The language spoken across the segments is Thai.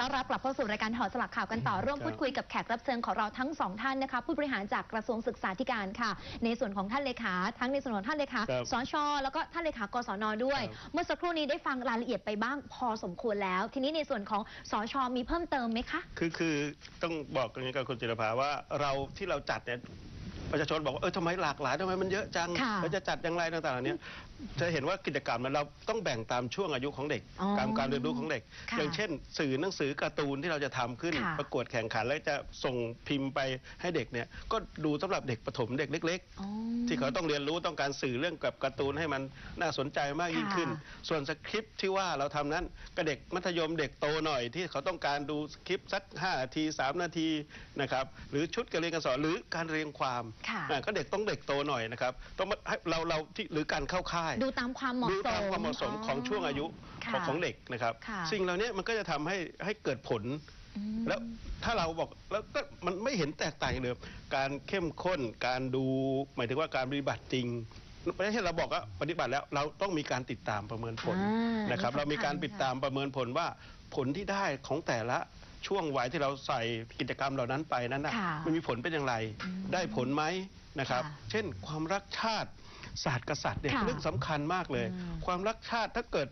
ต้อนรับกลับเข้าสู่รายการถอดสลักข่าวกันต่อร่วมครับพูดคุยกับแขกรับเชิญของเราทั้งสองท่านนะคะผู้บริหารจากกระทรวงศึกษาธิการค่ะ ในส่วนของท่านเลขาทั้งในส่วนของท่านเลขาครับสชแล้วก็ท่านเลขากศนด้วยครับเมื่อสักครู่นี้ได้ฟังรายละเอียดไปบ้างพอสมควรแล้ว ทีนี้ในส่วนของสชมีเพิ่มเติมไหมคะคือคือต้องบอกอย่างนี้กับคุณจิรภาว่าเราที่เราจัดเนี่ย ประชาชนบอกว่าเออทำไมหลากหลายทำไมมันเยอะจังค่ะแล้วจะจัดอย่างไรต่างๆเหล่านี้จะเห็นว่ากิจกรรมมันเราต้องแบ่งตามช่วงอายุของเด็กอ๋อตามการเรียนรู้ของเด็ก ค่ะอย่างเช่น สื่อหนังสือการ์ตูนที่เราจะทำขึ้นค่ะ ประกวดแข่งขัน แล้วจะส่งพิมพ์ไปให้เด็กเนี่ยก็ดูสำหรับเด็กประถมเด็กเล็กอ๋อๆที่เขาต้องเรียนรู้ต้องการสื่อเรื่องกับการ์ตูนให้มันน่าสนใจมากยิ่งขึ้น ค่ะ ส่วนสคริปต์ที่ว่าเราทำนั้นก็เด็กมัธยมเด็กโตหน่อยที่เขาต้องการดูสคริปต์สัก5นาที 3 นาทีนะครับหรือชุดการเรียนการสอนหรือการเรียงความค่ะอ่าก็เด็กต้องเด็กโตหน่อยนะครับต้องมาให้เราเราที่หรือการเข้าค่ายดูตามความเหมาะดูสตามมความเหมาะสมของช่วงอายุค่ะของของเด็กนะครับค่ะสิ่งเหล่านี้มันก็จะทำให้ให้เกิดผลอืมแล้วถ้าเราบอกแล้วก็มันไม่เห็นแตกต่างเลยการเข้มข้นการดูหมายถึงว่าการปฏิบัติจริงไม่ใช่เราบอกว่าปฏิบัติแล้วเราต้องมีการติดตามประเมินผลอ่านนะครับนี่สำคัญเรามีการติดตามประเมินผลว่าผลที่ได้ของแต่ละ ช่วงวัยที่เราใส่กิจกรรมเหล่านั้นไปนั้นนะค่ะมันมีผลเป็นอย่างไรอืมได้ผลไหมนะครับ ค่ะเช่นความรักชาติศาสตร์กษัตริย์เนี่ยค่ะเรื่องสำคัญมากเลย อืม ความรักชาติถ้าเกิด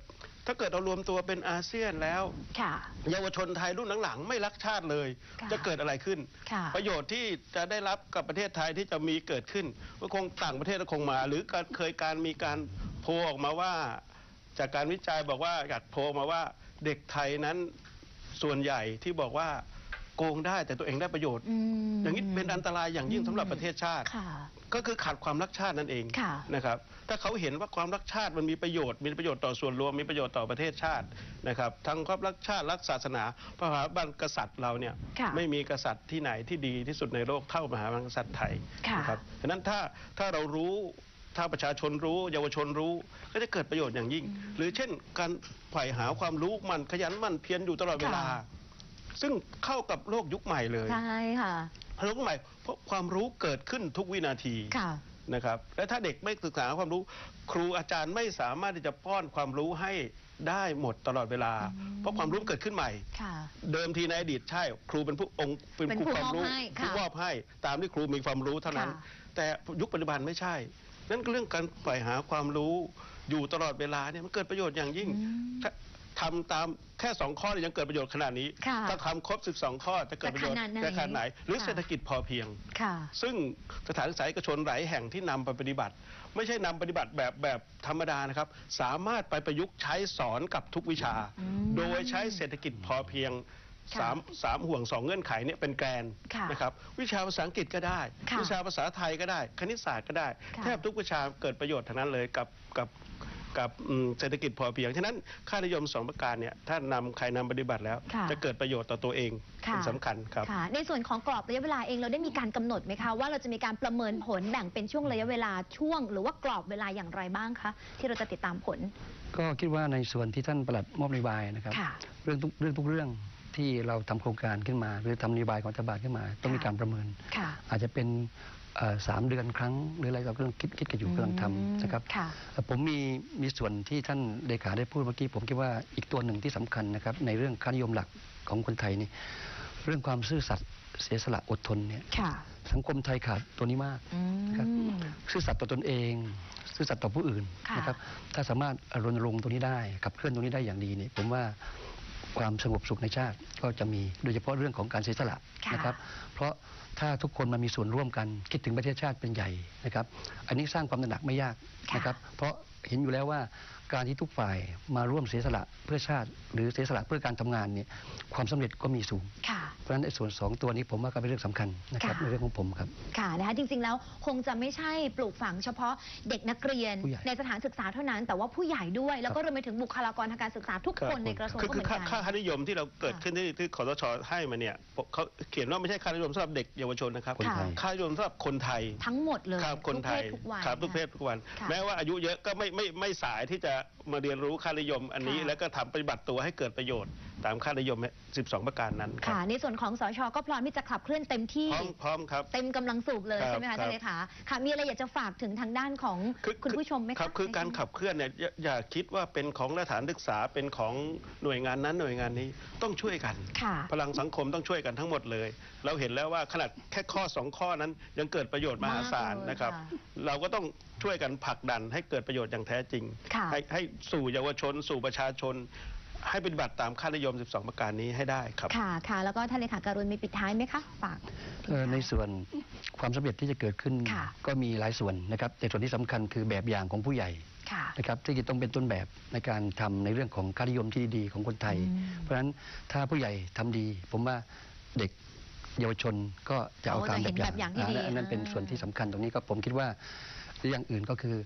ถ้าเกิดเรารวมตัวเป็นอาเซียนแล้ว ค่ะ เยาวชนไทยรุ่นหลังๆ ไม่รักชาติเลย ค่ะจะเกิดอะไรขึ้น ค่ะประโยชน์ที่จะได้รับกับประเทศไทยที่จะมีเกิดขึ้นก็คงต่างประเทศก็คงมา หรือการเคยการมีการโพลออกมาว่า จากการวิจัยบอกว่าอยากโพลมาว่าเด็กไทยนั้น ส่วนใหญ่ที่บอกว่าโกงได้แต่ตัวเองได้ประโยชน์อืมอย่างนี้เป็นอันตรายอย่างยิ่งสำหรับประเทศชาติค่ะก็คือขาดความรักชาตินั่นเองค่ะนะครับถ้าเขาเห็นว่าความรักชาติมันมีประโยชน์ มีประโยชน์ต่อส่วนรวมมีประโยชน์ต่อประเทศชาตินะครับทั้งความรักชาติรักศาสนาพระมหากษัตริย์กษัตริย์เราเนี่ยค่ะไม่มีกษัตริย์ที่ไหนที่ดีที่สุดในโลกเท่ามหากษัตริย์ไทยค่ะนะครับฉะนั้นถ้าถ้าเรารู้ ถ้าประชาชนรู้ เยาวชนรู้ก็จะเกิดประโยชน์อย่างยิ่ง หรือเช่น การใฝ่หาความรู้มันขยันหมันเพียรอยู่ตลอดเวลา ค่ะ ซึ่งเข้ากับโลกยุคใหม่เลยใช่ค่ะ โลกยุคใหม่เพราะความรู้เกิดขึ้นทุกวินาที ค่ะ นะครับและถ้าเด็กไม่ศึกษาความรู้ ครูอาจารย์ไม่สามารถที่จะป้อนความรู้ให้ได้หมดตลอดเวลา อืม เพราะความรู้เกิดขึ้นใหม่ ค่ะ เดิมทีในอดีตใช่ ครูเป็นผู้องค์เป็นเป็นผู้ผู้ความรู้มอบให้ค่ะผู้มอบให้ตามที่ครูมีความรู้เท่านั้น ค่ะแต่ยุคปัจจุบันไม่ใช่ นั่นก็เรื่องการใฝ่หาความรู้อยู่ตลอดเวลาเนี่ยมันเกิดประโยชน์อย่างยิ่งอืมถ้าทำตามแค่สองข้อเนี่ยยังเกิดประโยชน์ขนาดนี้ค่ะถ้าทำครบ 12 ข้อจะเกิดประโยชน์จะขนาดไหนจะขนาดไหนหรือค่ะเศรษฐกิจพอเพียงค่ะซึ่งสถานศึกษาเอกชนหลายแห่งที่นำไปปฏิบัติ ไม่ใช่นำปฏิบัติแบบแบบธรรมดานะครับ สามารถไปประยุกต์ใช้สอนกับทุกวิชาอืมโดยใช้เศรษฐกิจพอเพียง ค่ะสามสามห่วงสองเงื่อนไขเนี่ยเป็นแกนค่ะนะครับวิชาภาษาอังกฤษก็ได้ ค่ะวิชาภาษาไทยก็ได้ คณิตศาสตร์ก็ได้ ค่ะ แทบทุกวิชาเกิดประโยชน์ทั้งนั้นเลยกับกับกับอืมเศรษฐกิจพอเพียงฉะนั้นค่านิยมสองประการเนี่ยถ้านำใครนำปฏิบัติแล้ว ค่ะจะเกิดประโยชน์ต่อตัวเองค่ะ เป็นสำคัญครับ ค่ะ ในส่วนของกรอบระยะเวลาเองเราได้มีการกำหนดไหมคะว่าเราจะมีการประเมินผลแบ่งเป็นช่วงระยะเวลาช่วง หรือว่ากรอบเวลาอย่างไรบ้างคะที่เราจะติดตามผล ก็คิดว่าในส่วนที่ท่านประหลัดมอบนโยบายนะครับ ค่ะ เรื่องทุกเรื่องทุกเรื่อง ที่เราทำโครงการขึ้นมา หรือทำนโยบายของรัฐบาลขึ้นมา ต้องมีการประเมินค่ะอาจจะเป็นเอ่อสามเดือนครั้ง หรืออะไรเรากำลังคิดคิดกันอยู่กำลังทำนะครับค่ะเอ่อผมมีมีส่วนที่ท่านเลขาได้พูดเมื่อกี้ผมคิดว่าอีกตัวหนึ่งที่สำคัญนะครับในเรื่องค่านิยมหลักของคนไทยนี่เรื่องความซื่อสัตย์เสียสละอดทนเนี่ยค่ะสังคมไทยขาดตัวนี้มากอืมครับซื่อสัตย์ต่อตนเอง ซื่อสัตย์ต่อผู้อื่นค่ะนะครับถ้าสามารถรณรงค์ตรงนี้ได้ขับเคลื่อนตรงนี้ได้อย่างดีเนี่ยผมว่า ความสงบสุขในชาติก็จะมีโดยเฉพาะเรื่องของการเสียสละค่ะนะครับ เพราะถ้าทุกคนมามีส่วนร่วมกันคิดถึงประเทศชาติเป็นใหญ่นะครับ อันนี้สร้างความตระหนักไม่ยากนะครับ เพราะเห็นอยู่แล้วว่าการที่ทุกฝ่ายมาร่วมเสียสละเพื่อชาติ หรือเสียสละเพื่อการทำงานเนี่ยความสำเร็จก็มีสูงค่ะเพ ราะฉะนั้นไอ้ส่วนสองตัวนี้ผมว่าก็เป็นเรื่องสำคัญนะครับค่ะ ในเรื่องของผมครับ ค่ะนะคะจริงๆแล้วคงจะไม่ใช่ปลูกฝังเฉพาะเด็กนักเรียนผู้ใหญ่ในสถานศึกษาเท่านั้น แต่ว่าผู้ใหญ่ด้วย แล้วก็รวมไปถึงบุคลากรทางการศึกษาทุกครับ คนในกระทรวงคือก็คืเหมือนค่ากัน ค่าค่านิยมที่เราเกิดค่ะขึ้นที่ที่คอสชให้มาเนี่ยเขาเขียนว่าไม่ใช่ค่านิยมสำหรับเด็กเยาวชนนะครับคนไทย ค่านิยมสำหรับคนไทย ทั้งหมดเลยครับคนไทยทุกเพศทุกวัยครับทุกเพศทุกวัน ค่ะแม้ว่าอายุเยอะก็ไม่ไม่ไม่สายที่จะมาเรียนรู้ค่านิยมอันนี้ ค่ะแล้วก็ทำปฏิบัติตัวให้เกิดประโยชน์ ตามค่านิยม 12 ประการนั้นครัค่ะบในส่วนของสชก็พร้อมที่จะขับเคลื่อนเต็มที่พร้อมพร้อมครับ เต็มกำลังสูบเลยครับใช่ไหมคะครับ ท่านเลขาค่ะมีอะไรอยากจะฝากถึงทางด้านของคือคุณผู้ชมไหมะครับคือการขับเคลื่อนเนี่ยอย่าอย่าคิดว่าเป็นของสถานศึกษาเป็นของหน่วยงานนั้นหน่วยงานนี้ต้องช่วยกัน ค่ะ พลังสังคมต้องช่วยกันทั้งหมดเลย เราเห็นแล้วว่าขนาดแค่ข้อสองข้อนั้นยังเกิดประโยชน์มหาศาลมากเลยนะครับ ค่ะเราก็ต้องช่วยกันผลักดันให้เกิดประโยชน์อย่างแท้จริง ค่ะ ให้ให้สู่เยาวชน สู่ประชาชน ให้ปฏิบัติตามค่านิยม 12 ประการนี้ให้ได้ครับ ค่ะค่ะ แล้วก็ท่านเลขาการุณมีปิดท้ายไหมคะฝาก เอ่อในส่วนความสำเร็จที่จะเกิดขึ้นค่ะ ก็มีหลายส่วนนะครับแต่ส่วนที่สำคัญคือแบบอย่างของผู้ใหญ่ค่ะ นะครับที่จะต้องเป็นต้นแบบในการทำในเรื่องของค่านิยมที่ดีๆของคนไทย อืมเพราะฉะนั้นถ้าผู้ใหญ่ทำดี ผมว่าเด็กเยาวชนก็จะเอาเขาตามจะเห็นแบบอย่างที่ดีอันนั้นเป็นอ่าส่วนที่สำคัญตรงนี้ก็ผมคิดว่า อย่างอื่นก็คือ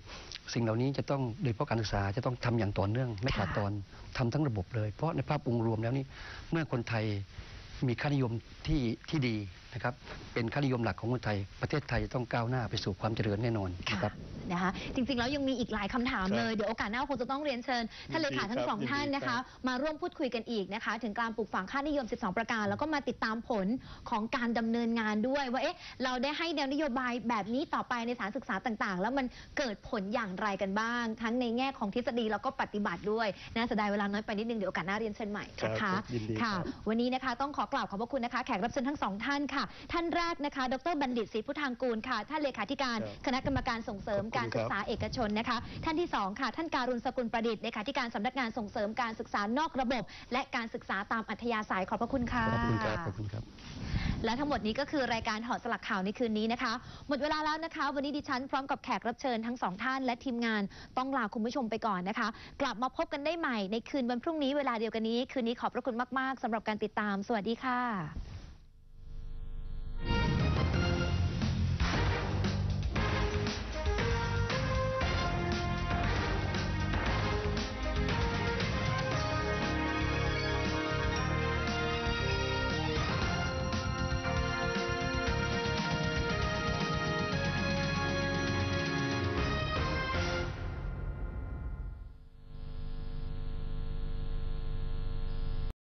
สิ่งเหล่านี้จะต้องโดยเฉพาะการศึกษาจะต้องทำอย่างต่อเนื่อง ไม่ขาดตอนทำทั้งระบบเลย เพราะในภาพองค์รวมแล้วนี่เมื่อคนไทยมีค่านิยมที่ที่ดีนะครับเป็นค่านิยมหลักของคนไทย ประเทศไทยจะต้องก้าวหน้าไปสู่ความเจริญแน่นอนนะครับ นะคะ จริงๆ แล้วยังมีอีกหลายคำถามครับเลย เดี๋ยวโอกาสหน้าคงจะต้องเรียนเชิญท่านเลขาทั้งสองยินดีท่านนะครัคะบมาร่วมพูดคุยกันอีกนะคะ ถึงการปลูกฝังค่านิยม 12 ประการ แล้วก็มาติดตามผลของการดำเนินงานด้วย ว่าเอ๊ะเราได้ให้แนวนโยบายแบบนี้ต่อไปในสถานศึกษาต่างๆ แล้วมันเกิดผลอย่างไรกันบ้าง ทั้งในแง่ของทฤษฎีแล้วก็ปฏิบัติด้วยน่าเสียดายเวลาน้อยไปนิดนึงเดี๋ยวโอกาสหน้าเรียนเชิญใหม่นะครัคะบยินดีค่ะ ครับ วันนี้นะคะต้องขอกล่าวขอบพระคุณนะคะ แขกรับเชิญทั้งสองท่านค่ะ ท่านแรกนะคะ ดรบัณฑิตศรีพุทธางกูลค่ะท่านเลขาธิการ ครับ คณะกรรมการส่งเสริมขอบคุณการศึกษาเอกชนนะคะ ท่านที่สองค่ะ ท่านการุณสกุลประดิษฐ์เลขาธิการสำนักงานส่งเสริมการศึกษานอกระบบ และการศึกษาตามอัธยาศัยขอบพระคุณค่ะขอบคุณครับขอบคุณครับและทั้งหมดนี้ก็คือรายการถอดสลักข่าวในคืนนี้นะคะ หมดเวลาแล้วนะคะ วันนี้ดิฉันพร้อมกับแขกรับเชิญทั้งสองท่านและทีมงานต้องลาคุณผู้ชมไปก่อนนะคะ กลับมาพบกันได้ใหม่ในคืนวันพรุ่งนี้เวลาเดียวกันนี้ คืนนี้ขอบพระคุณมาก ๆสำหรับการติดตาม สวัสดีค่ะ